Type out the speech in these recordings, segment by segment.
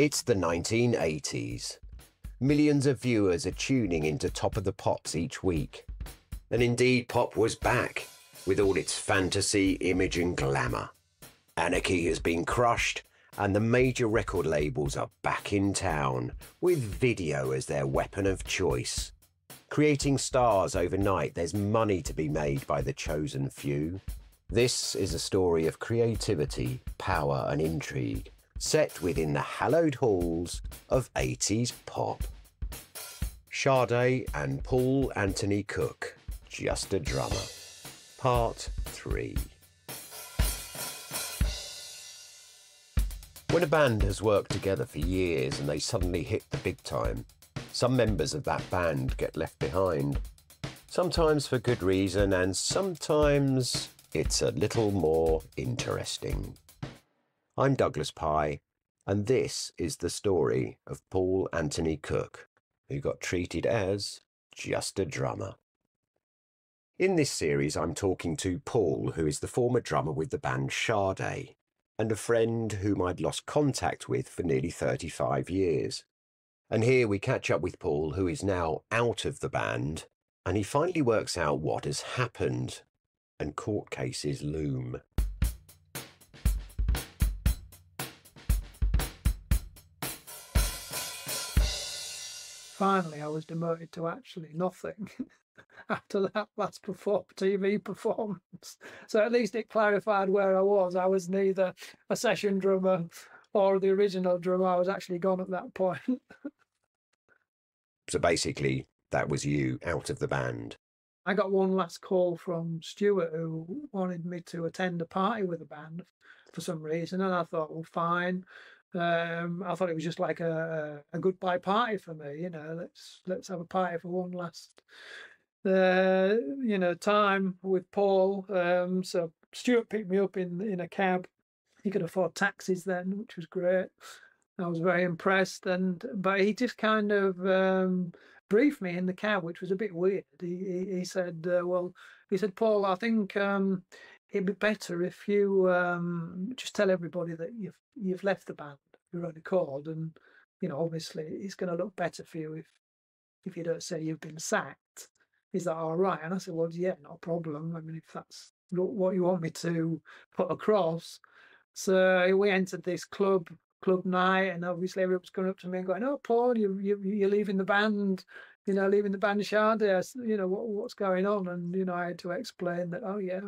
It's the 1980s. Millions of viewers are tuning into Top of the Pops each week. And indeed, pop was back with all its fantasy, image, and glamour. Anarchy has been crushed, and the major record labels are back in town with video as their weapon of choice. Creating stars overnight, there's money to be made by the chosen few. This is a story of creativity, power, and intrigue set within the hallowed halls of 80s pop. Sade and Paul Anthony Cook, Just a Drummer. Part 3. When a band has worked together for years and they suddenly hit the big time, some members of that band get left behind. Sometimes for good reason, and sometimes it's a little more interesting. I'm Douglas Pye, and this is the story of Paul Anthony Cook, who got treated as just a drummer. In this series, I'm talking to Paul, who is the former drummer with the band Sade, and a friend whom I'd lost contact with for nearly 35 years. And here we catch up with Paul, who is now out of the band, and he finally works out what has happened, and court cases loom. Finally I was demoted to actually nothing after that last perform- TV performance. So at least it clarified where I was. I was neither a session drummer or the original drummer. I was actually gone at that point. so basically, that was you out of the band. I got one last call from Stuart who wanted me to attend a party with the band for some reason, and I thought, well, fine. Um, I thought it was just like a, a goodbye party for me. You know, let's let's have a party for one last, uh, you know, time with Paul. Um, so Stuart picked me up in in a cab. He could afford taxis then, which was great. I was very impressed, and but he just kind of um, briefed me in the cab, which was a bit weird. He he, he said, uh, "Well," he said, "Paul, I think um, it'd be better if you um, just tell everybody that you've you've left the band your own accord, and you know, obviously, it's going to look better for you if if you don't say you've been sacked. Is that all right? And I said, well, yeah, not a problem. I mean, if that's what you want me to put across. So we entered this club club night, and obviously everyone's coming up to me and going, "Oh, Paul, you you you're leaving the band." You know, leaving the band Sade, you know what what's going on, and you know I had to explain that. Oh yeah,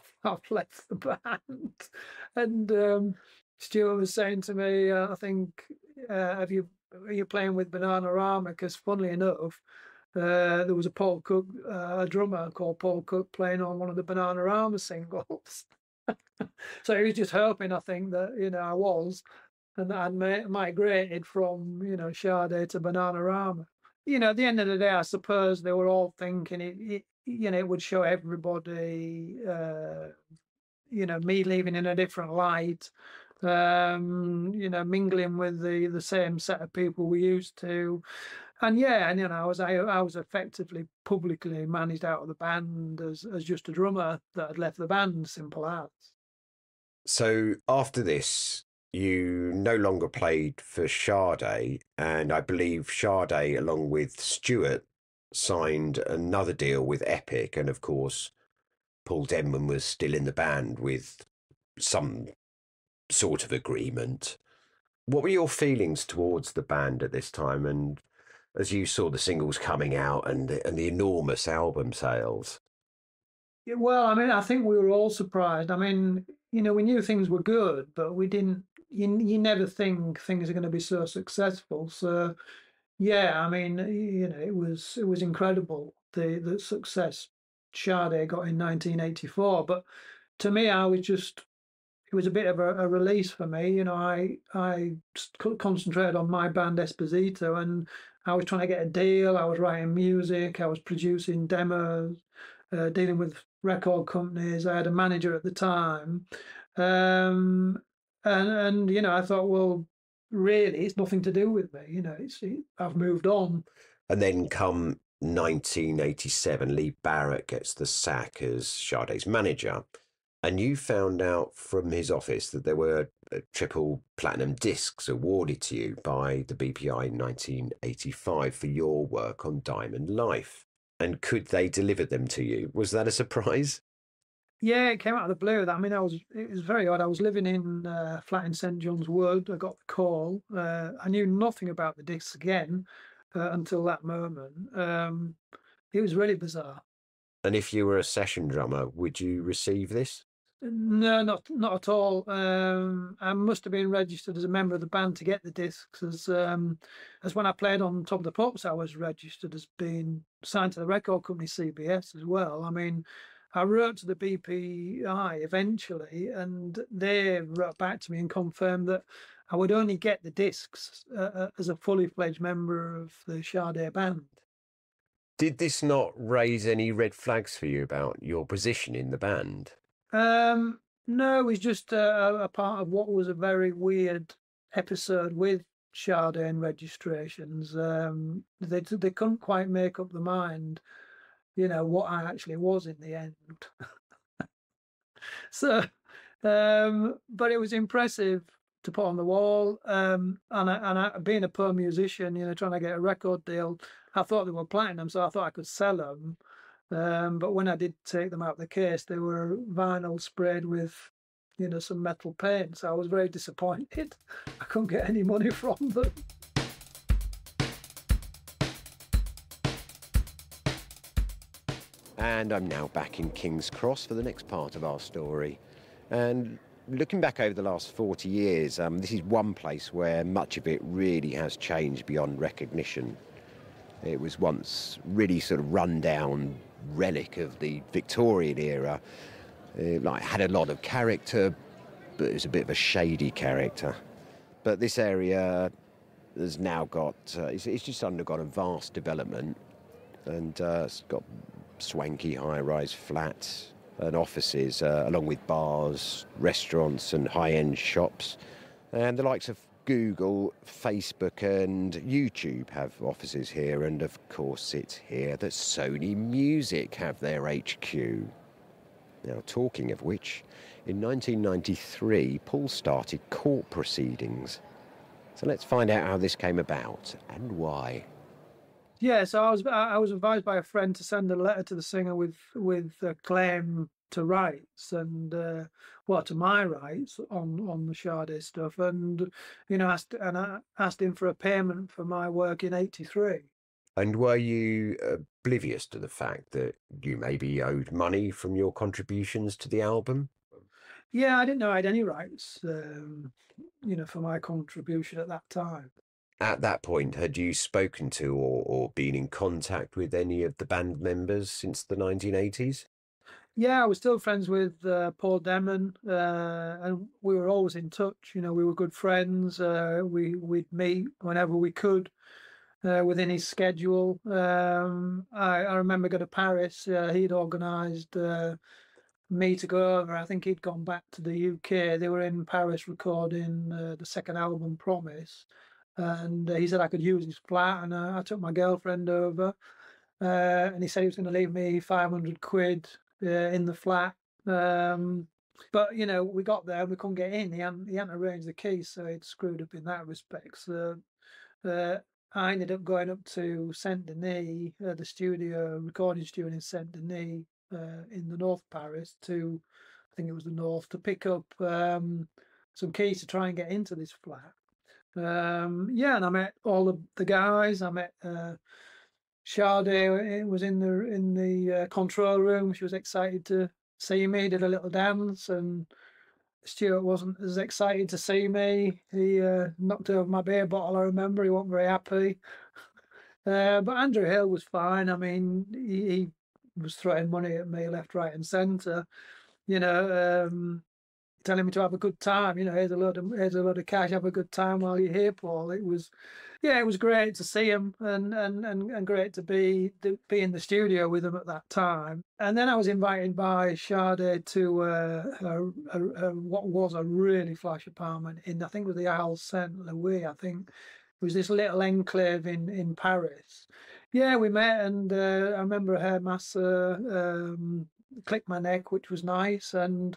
I've, left the band, and um, Stuart was saying to me, uh, I think, uh, have you are you playing with Bananarama? Because funnily enough, uh, there was a Paul Cook, uh, a drummer called Paul Cook, playing on one of the Bananarama singles. so he was just hoping, I think, that you know I was, and that I'd migrated from you know Sade to Bananarama. You know, at the end of the day, I suppose they were all thinking it, it you know, it would show everybody, uh, you know, me leaving in a different light, um, you know, mingling with the the same set of people we used to, and yeah, and you know, I was I, I was effectively publicly managed out of the band as as just a drummer that had left the band. Simple as. So after this, you no longer played for Sade, and I believe Sade, along with Stuart, signed another deal with Epic, and of course, Paul Denman was still in the band with some sort of agreement. What were your feelings towards the band at this time, and as you saw the singles coming out and the, and the enormous album sales? Yeah, well, I mean, I think we were all surprised. I mean, you know, we knew things were good, but we didn't. You, you never think things are going to be so successful. So, yeah, I mean, you know, it was it was incredible the the success Sade got in 1984. But to me, I was just it was a bit of a, a, release for me. You know, I I concentrated on my band Esposito, and I was trying to get a deal. I was writing music. I was producing demos, uh, dealing with record companies. I had a manager at the time, um, and and you know, I thought, well, really, it's nothing to do with me. You know, it's it, I've moved on. And then come 1987, Lee Barrett gets the sack as Sade's manager. And you found out from his office that there were uh, triple platinum discs awarded to you by the BPI in 1985 for your work on Diamond Life. And could they deliver them to you? Was that a surprise? Yeah, it came out of the blue. I mean, I was it was very odd. I was living in uh, flat in St John's Wood. I got the call. Uh, I knew nothing about the discs again uh, until that moment. Um, it was really bizarre. And if you were a session drummer, would you receive this? No, not not at all. Um, I must have been registered as a member of the band to get the discs. As um, as when I played on Top of the Pops, I was registered as being signed to the record company CBS as well. I mean, I wrote to the BPI eventually, and they wrote back to me and confirmed that I would only get the discs uh, uh as a fully fledged member of the Sade band. Did this not raise any red flags for you about your position in the band? Um, no, it was just a, a part of what was a very weird episode with Sade and registrations. Um, they they couldn't quite make up the mind you know what I actually was in the end. so, um, but it was impressive to put on the wall. Um, and I, and I, being a poor musician, you know, trying to get a record deal, I thought they were platinum, so I thought I could sell them. Um, but when I did take them out of the case, they were vinyl sprayed with, you know, some metal paint. So I was very disappointed. I couldn't get any money from them. And I'm now back in King's Cross for the next part of our story. And looking back over the last 40 years, um, this is one place where much of it really has changed beyond recognition. It was once really sort of run down relic of the Victorian era. It like had a lot of character, but it was a bit of a shady character. But this area has now got uh, it's, it's, just undergone a vast development, and uh, it's got swanky high-rise flats and offices, uh, along with bars, restaurants, and high-end shops. And the likes of Google, Facebook, and YouTube have offices here, and of course, it's here that Sony Music have their HQ. Now, talking of which, in 1993, Paul started court proceedings. So let's find out how this came about and why. Yeah, so I was I was advised by a friend to send a letter to the singer with with a claim to rights and uh, well to my rights on on the Sade stuff, and you know asked and I asked him for a payment for my work in '83. And were you oblivious to the fact that you maybe owed money from your contributions to the album? Yeah, I didn't know I had any rights, um, you know, for my contribution at that time at that point, had you spoken to or, or been in contact with any of the band members since the 1980s? Yeah, I was still friends with uh, Paul Denman, uh, and we were always in touch. You know, we were good friends. Uh, we we'd meet whenever we could uh, within his schedule. Um, I, I, remember going to Paris. Uh, he'd organised uh, me to go over. I think he'd gone back to the UK. They were in Paris recording the second album, Promise and uh, he said I could use his flat, and uh, I took my girlfriend over, uh, and he said he was going to leave me five hundred quid uh, in the flat. Um, but you know, we got there and we couldn't get in. He hadn't, he hadn't arranged the keys, so he'd screwed up in that respect. So uh, I ended up going up to Saint Denis, uh, the studio, recording studio in Saint Denis in the North Paris, to I think it was the North, to pick up um, some keys to try and get into this flat. Um, yeah, and I met all the, the guys. I met uh, Sade eh, was in the in the uh, control room. She was excited to see me. Did a little dance, and Stuart wasn't as excited to see me. He uh, knocked over my beer bottle. I remember he wasn't very happy. Uh, but Andrew Hale was fine. I mean, he, he, was throwing money at me left, right, and centre. You know, um, telling me to have a good time. You know, here's a load of here's a load of cash. Have a good time while you're here, Paul. It was, yeah, it was great to see him and and and, and great to be to be in the studio with him at that time. And then I was invited by Sade to uh, a, what was a really flash apartment in I think it was the Isle Saint Louis. I think it was this little enclave in in Paris. Yeah, we met, and uh, I remember her master um, clipped my neck, which was nice, and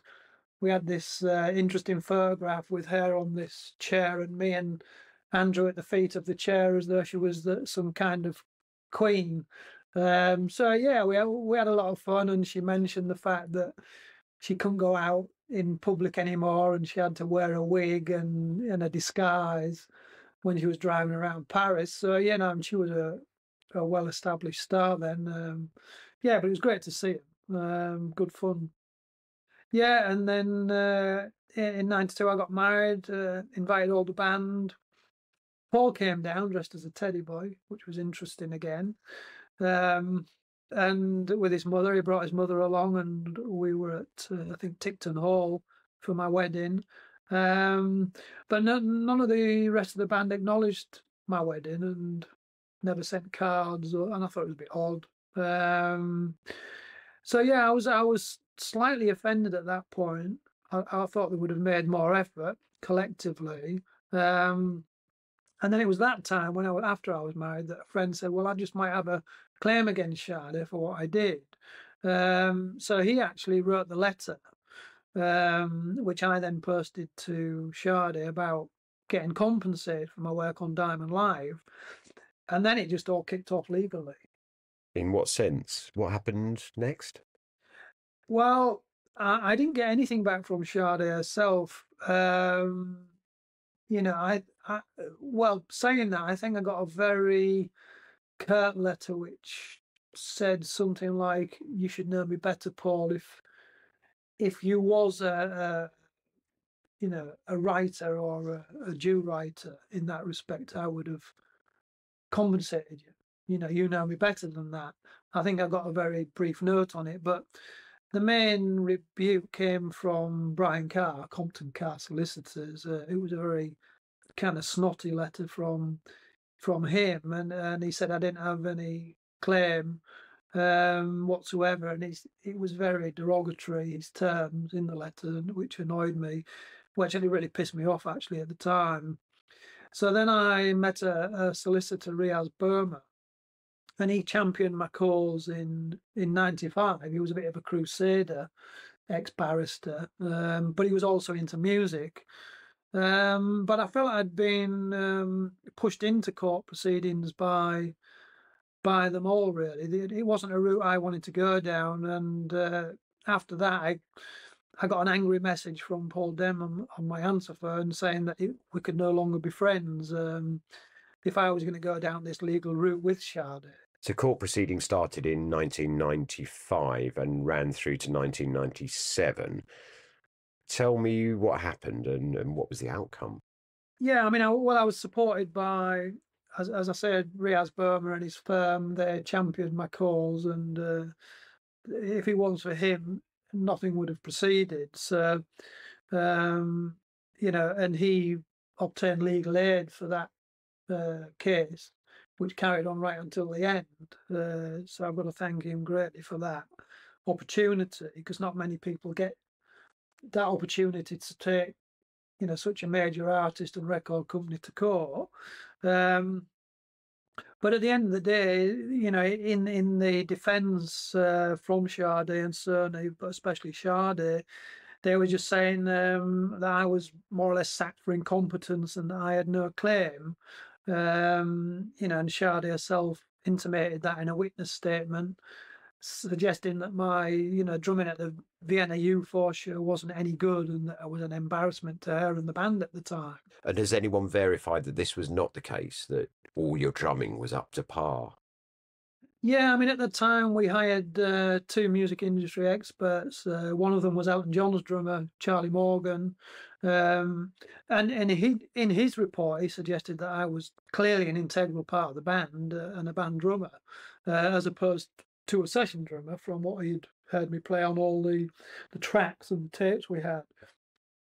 we had this uh, interesting photograph with her on this chair and me and Andrew at the feet of the chair as though she was the, some kind of queen. Um, so yeah, we we had a lot of fun, and she mentioned the fact that she couldn't go out in public anymore, and she had to wear a wig and, and a disguise when she was driving around Paris. So yeah, no, she was a, a well-established star then. Um, yeah, but it was great to see her. Um, good fun. Yeah, and then uh, in '92 I got married, uh, invited all the band. Paul came down dressed as a teddy boy, which was interesting again. Um, and with his mother, he brought his mother along, and we were at uh, I think Tickton Hall for my wedding. Um, but no, none of the rest of the band acknowledged my wedding and never sent cards, or, and I thought it was a bit odd. Um, so yeah, I was I was slightly offended at that point. I, I thought they would have made more effort collectively. Um, and then it was that time when I after I was married that a friend said, "Well, I just might have a claim against Sade for what I did." Um, so he actually wrote the letter, um, which I then posted to Sade about getting compensated for my work on Diamond Life, and then it just all kicked off legally. In what sense? What happened next? Well, I, didn't get anything back from Sade herself. Um, you know, I, I, well, saying that, I think I got a very curt letter which said something like, "You should know me better, Paul. If if you was a, a you know a writer or a, a Jew writer in that respect, I would have compensated you. You know, you know me better than that. I think I got a very brief note on it, but the main rebuke came from Brian Carr, Compton Carr solicitors. Uh, it was a very kind of snotty letter from from him, and and he said I didn't have any claim um, whatsoever, and it was very derogatory his terms in the letter, which annoyed me, which actually really pissed me off actually at the time. So then I met a, a solicitor, Riaz Burma, and he championed my cause in in '95. He was a bit of a crusader, ex barrister, um, but he was also into music. Um, but I felt I'd been um, pushed into court proceedings by by them all. Really, it, wasn't a route I wanted to go down. And uh, after that, I I got an angry message from Paul Denman on my answer phone saying that we could no longer be friends um, if I was going to go down this legal route with Sade. So court proceedings started in 1995 and ran through to 1997. Tell me what happened and, and what was the outcome. Yeah, I mean, I, well, I was supported by, as, as I said, Riaz Burma and his firm. They championed my cause, and uh, if it wasn't for him, nothing would have proceeded. So, um, you know, and he obtained legal aid for that uh, case which carried on right until the end. Uh, so I've got to thank him greatly for that opportunity because not many people get that opportunity to take, you know, such a major artist and record company to court. Um, but at the end of the day, you know, in in the defence uh, from Sade and Sony, but especially Sade, they were just saying um, that I was more or less sacked for incompetence and I had no claim. Um, you know, and Sade herself intimated that in a witness statement, suggesting that my, you know, drumming at the Vienna U4 show wasn't any good and that I was an embarrassment to her and the band at the time. And has anyone verified that this was not the case, that all your drumming was up to par? Yeah, I mean, at the time we hired uh, two music industry experts. Uh, one of them was Elton John's drummer, Charlie Morgan, um, and and he in his report he suggested that I was clearly an integral part of the band uh, and a band drummer, uh, as opposed to a session drummer. From what he'd heard me play on all the the tracks and tapes we had.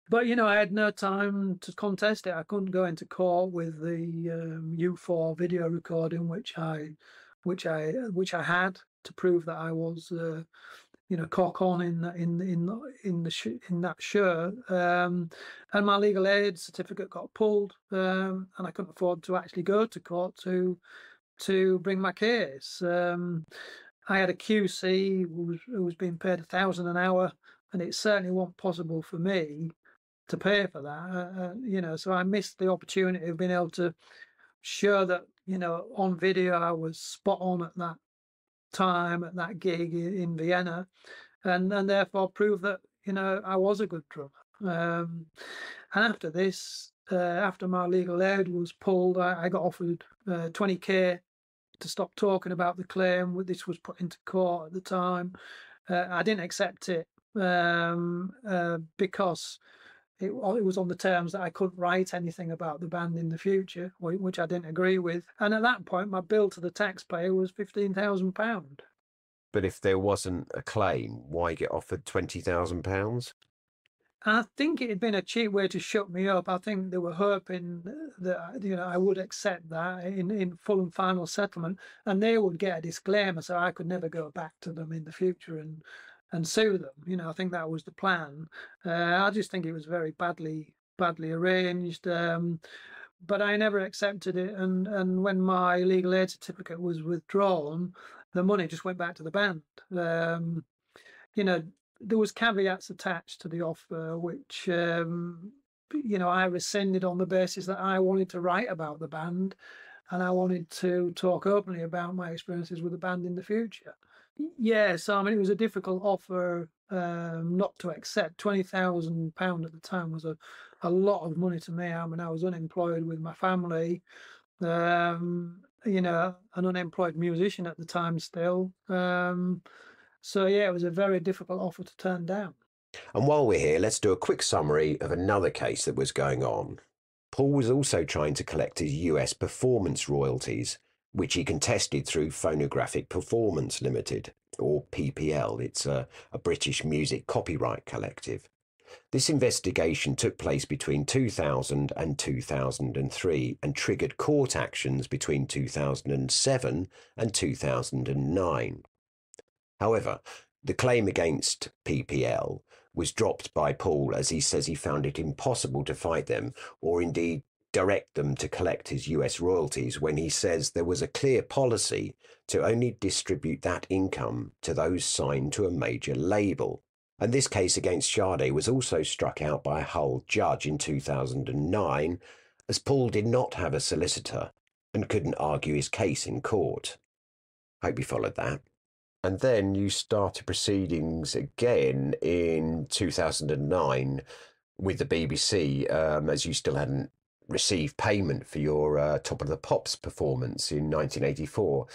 But you know, I had no time to contest it. I couldn't go into court with the um, U4 video recording, which I which I which I had to prove that I was, uh, you know, cock on in in in in the sh- in that shirt. Um, and my legal aid certificate got pulled, um, and I couldn't afford to actually go to court to to bring my case. Um, I had a QC who was, who was being paid a thousand an hour, and it certainly wasn't possible for me to pay for that. Uh, uh, you know, so I missed the opportunity of being able to show that you know on video I was spot on at that time at that gig in Vienna, and and therefore prove that you know I was a good drummer. Um, and after this, uh, after my legal aid was pulled, I, I got offered uh, 20k to stop talking about the claim. This was put into court at the time. Uh, I didn't accept it um, uh, because it, it, was on the terms that I couldn't write anything about the band in the future, which I didn't agree with. And at that point, my bill to the taxpayer was fifteen thousand pound. But if there wasn't a claim, why get offered twenty thousand pounds? I think it had been a cheap way to shut me up. I think they were hoping that you know I would accept that in, in full and final settlement, and they would get a disclaimer, so I could never go back to them in the future and and sue them. You know, I think that was the plan. Uh, I just think it was very badly badly arranged. Um, but I never accepted it, and and when my legal aid certificate was withdrawn, the money just went back to the band. Um, you know, there was caveats attached to the offer, which um, you know I rescinded on the basis that I wanted to write about the band, and I wanted to talk openly about my experiences with the band in the future. Yeah, so I mean, it was a difficult offer um, not to accept. Twenty thousand pound at the time was a, a lot of money to me. I mean, I was unemployed with my family. Um, you know, an unemployed musician at the time still. Um, so yeah, it was a very difficult offer to turn down. And while we're here, let's do a quick summary of another case that was going on. Paul was also trying to collect his US performance royalties, which he contested through Phonographic Performance Limited, or PPL. It's a, a British music copyright collective. This investigation took place between 2000 and 2003 and triggered court actions between 2007 and 2009. However, the claim against PPL was dropped by Paul as he says he found it impossible to fight them or indeed direct them to collect his US royalties when he says there was a clear policy to only distribute that income to those signed to a major label. And this case against Sade was also struck out by a Hull judge in 2009 as Paul did not have a solicitor and couldn't argue his case in court. Hope you followed that. And then you started proceedings again in 2009 with the BBC, um, as you still hadn't received payment for your uh, Top of the Pops performance in 1984.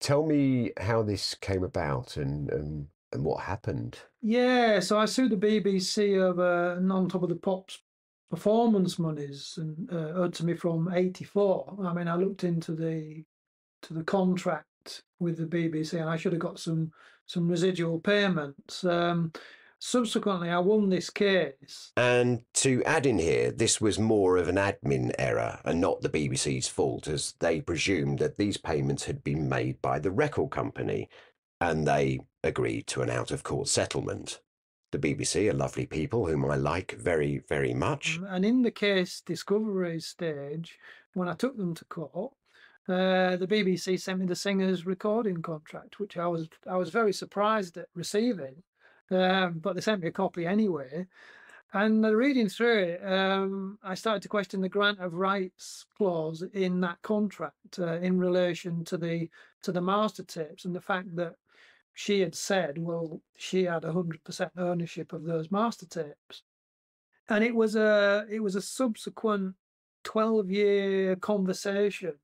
Tell me how this came about and, and, and what happened. Yeah, so I sued the BBC over non Top of the Pops performance monies and uh, owed to me from 84. I mean, I looked into the to the contract with the BBC, and I should have got some some residual payments. Um, subsequently, I won this case. And to add in here, this was more of an admin error and not the BBC's fault, as they presumed that these payments had been made by the record company, and they agreed to an out of court settlement. The BBC are lovely people whom I like very, very much. Um, and in the case discovery stage, when I took them to court, uh, the BBC sent me the singer's recording contract, which I was I was very surprised at receiving, um, but they sent me a copy anyway. And reading through it, um, I started to question the grant of rights clause in that contract uh, in relation to the to the master tapes and the fact that she had said, well, she had hundred percent ownership of those master tapes, and it was a it was a subsequent twelve year conversation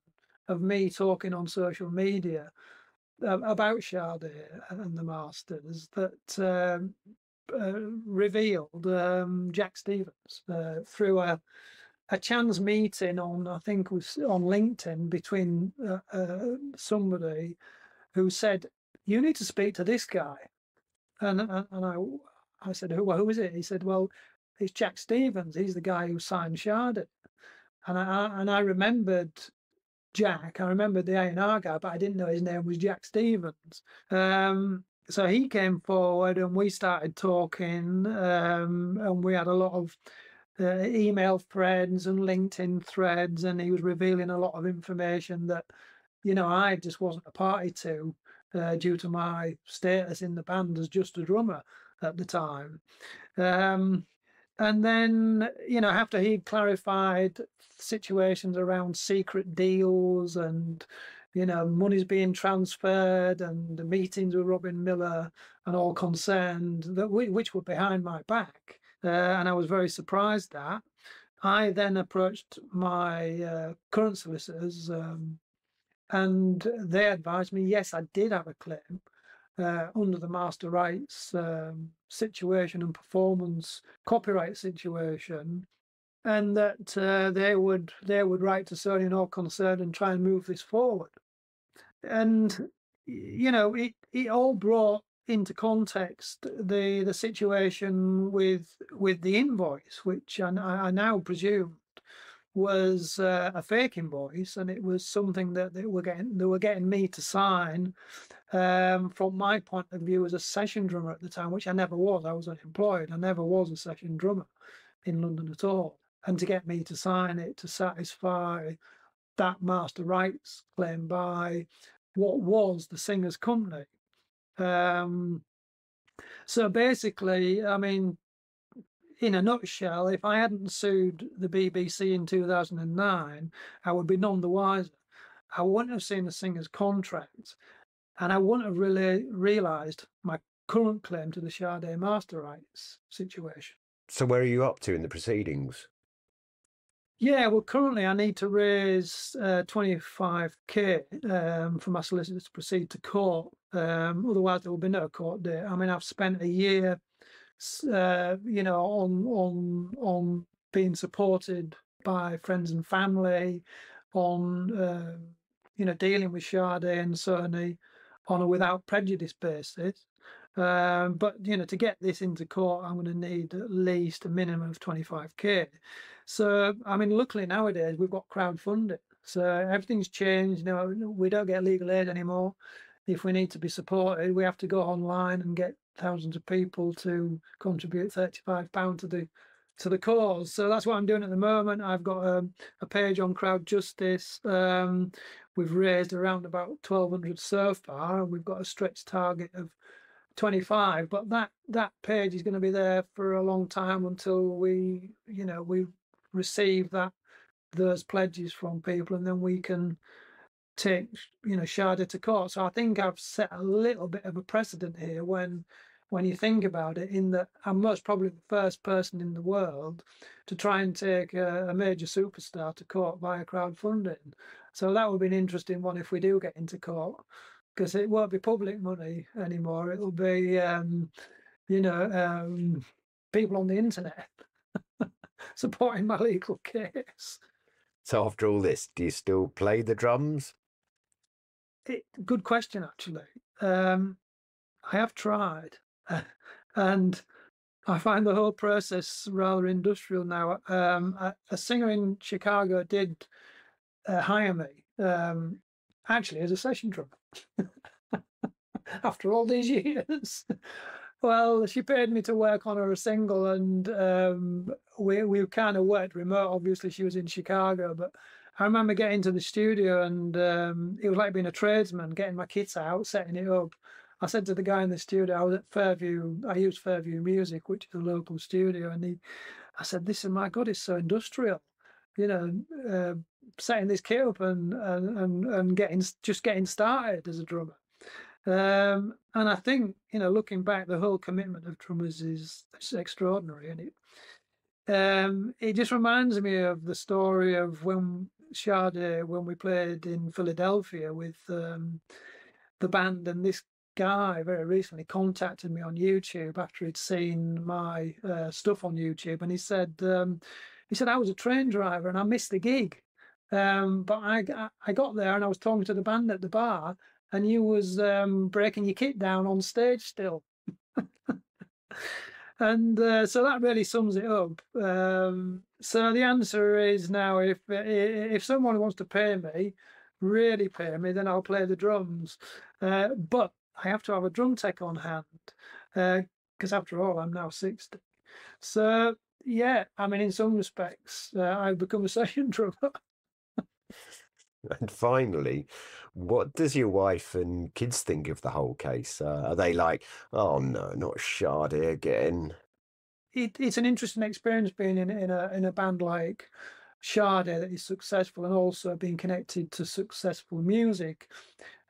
of me talking on social media uh, about Sade and the Masters that um, uh, revealed um, Jack Stevens uh, through a a chance meeting on I think was on LinkedIn between uh, uh, somebody who said you need to speak to this guy, and and, and I I said who who is it? He said well it's Jack Stevens. He's the guy who signed Sade. And I and I remembered Jack. I remember the A&R guy, but I didn't know his name was Jack Stevens. Um, so he came forward and we started talking um, and we had a lot of uh, email threads and LinkedIn threads and he was revealing a lot of information that, you know, I just wasn't a party to. uh, due to my status in the band as just a drummer at the time. Um, and then, you know, after he clarified situations around secret deals and, you know, money's being transferred and the meetings with Robin Miller and all concerned, that we, which were behind my back, uh, and I was very surprised at. I then approached my uh, current solicitors, um, and they advised me, yes, I did have a claim, uh, under the master rights um, situation and performance copyright situation, and that uh, they would they would write to Sony and all concerned and try and move this forward. And you know, it it all brought into context the the situation with with the invoice, which I, I now presumed was uh, a fake invoice, and it was something that they were getting they were getting me to sign um, from my point of view as a session drummer at the time, which I never was. I was unemployed. I never was a session drummer in London at all. And to get me to sign it to satisfy that master rights claim by what was the singer's company. Um, so basically, I mean, in a nutshell, if I hadn't sued the BBC in 2009, I would be none the wiser. I wouldn't have seen the singer's contract and I wouldn't have really realised my current claim to the Sade master rights situation. So, where are you up to in the proceedings? Yeah, well, currently I need to raise uh, 25k um, for my solicitor to proceed to court. Um, otherwise, there will be no court date. I mean, I've spent a year, uh, you know, on on on being supported by friends and family, on uh, you know dealing with Sade and Sony on a without prejudice basis. Um, but you know, to get this into court, I'm going to need at least a minimum of 25k. So, I mean, luckily nowadays we've got crowdfunding, so everything's changed. You know, we don't get legal aid anymore. If we need to be supported, we have to go online and get thousands of people to contribute 35 pound to the to the cause. So that's what I'm doing at the moment. I've got a, a page on Crowd Justice. Um, we've raised around about 1200 so far. And we've got a stretch target of 25, but that that page is going to be there for a long time until we, you know, we receive that those pledges from people, and then we can take, you know, Sade to court. So I think I've set a little bit of a precedent here when when you think about it, in that I'm most probably the first person in the world to try and take a, a major superstar to court via crowdfunding. So that would be an interesting one if we do get into court, because it won't be public money anymore. It'll be, um, you know, um, people on the internet supporting my legal case. So after all this, do you still play the drums? It, good question, actually. Um, I have tried. and I find the whole process rather industrial now. Um, a, a, singer in Chicago did uh, hire me, um, actually as a session drummer. After all these years, well, she paid me to work on her single, and um, we we kind of worked remote. Obviously, she was in Chicago, but I remember getting to the studio, and um, it was like being a tradesman, getting my kit out, setting it up, I said to the guy in the studio, I was at Fairview, I use Fairview Music, which is a local studio, and he, I said, "This is my God, it's so industrial." You know, uh, setting this kit up and, and and and getting just getting started as a drummer. Um, and I think you know, looking back, the whole commitment of drummers is extraordinary, and it um, it just reminds me of the story of when Sade, when we played in Philadelphia with um, the band, and this guy very recently contacted me on YouTube after he'd seen my uh, stuff on YouTube, and he said um, he said I was a train driver and I missed the gig, um, but I I got there and I was talking to the band at the bar, and you was um, breaking your kit down on stage still. and uh, so that really sums it up. Um, so the answer is now, if if someone wants to pay me, really pay me, then I'll play the drums. Uh, but I have to have a drum tech on hand because uh, after all, I'm now 60. So, yeah, I mean, in some respects, uh, I've become a session drummer. And finally, what does your wife and kids think of the whole case? Uh, are they like, oh no, not Sade again? It, it's an interesting experience being in, in a in a band like Sade that is successful and also being connected to successful music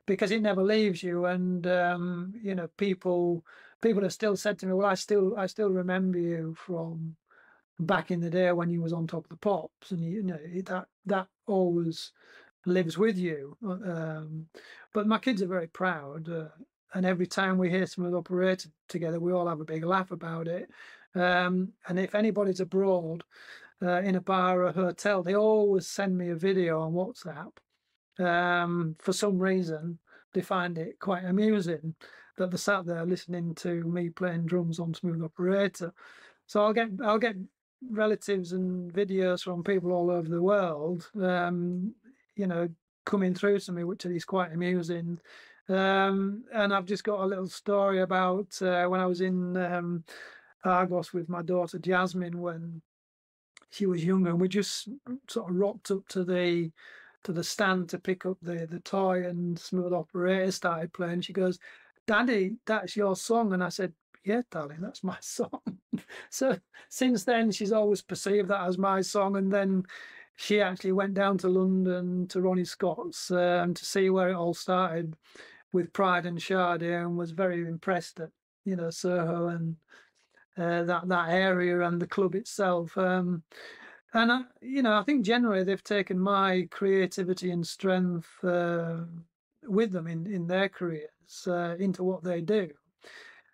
because it never leaves you and um, you know people people have still said to me well I still I still remember you from back in the day when you was on top of the pops and you, know that that always lives with you. Um, but my kids are very proud, uh, and every time we hear Smooth Operator together, we all have a big laugh about it. Um, and if anybody's abroad uh, in a bar or a hotel, they always send me a video on WhatsApp. Um, for some reason, they find it quite amusing that they're sat there listening to me playing drums on Smooth Operator. So I'll get I'll get relatives and videos from people all over the world um, you know, coming through to me, which is quite amusing. Um, and I've just got a little story about uh, when I was in um, Argos with my daughter Jasmine when she was younger, and we just sort of rocked up to the to the stand to pick up the the toy, and Smooth Operator started playing. She goes, "Daddy, that's your song," and I said, "Yeah, darling, that's my song." so since then, she's always perceived that as my song, and then she actually went down to London to Ronnie Scott's um, to see where it all started with Pride and Sade and was very impressed at you know Soho and uh, that that area and the club itself. Um, and I, you know, I think generally they've taken my creativity and strength uh, with them in in their careers uh, into what they do.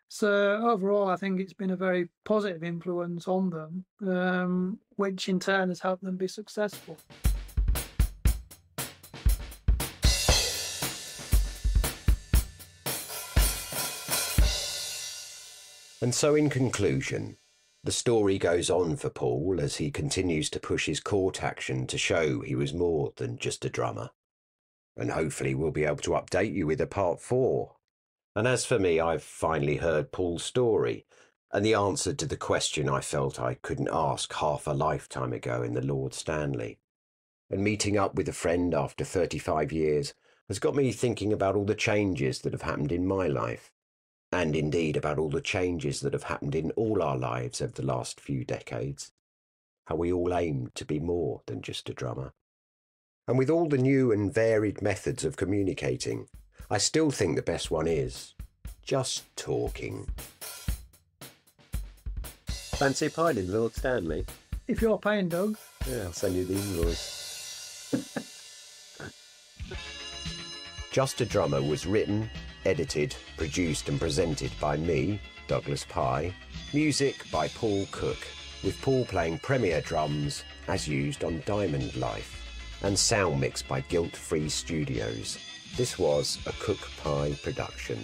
So overall, I think it's been a very positive influence on them, um, which in turn has helped them be successful. And so, in conclusion, the story goes on for Paul as he continues to push his court action to show he was more than just a drummer. And hopefully, we'll be able to update you with a part four and as for me, I've finally heard Paul's story and the answer to the question I felt I couldn't ask half a lifetime ago in the Lord Stanley. And meeting up with a friend after 35 years has got me thinking about all the changes that have happened in my life, and indeed about all the changes that have happened in all our lives over the last few decades. How we all aim to be more than just a drummer. And with all the new and varied methods of communicating, I still think the best one is just talking. Fancy a pint in Lord Stanley? If you're paying, Doug. Yeah, I'll send you the invoice. Just a Drummer was written, edited, produced, and presented by me, Douglas Pye. Music by Paul Cook, with Paul playing Premier drums as used on Diamond Life, and sound mixed by Guilt Free Studios. This was a Cook Pye production.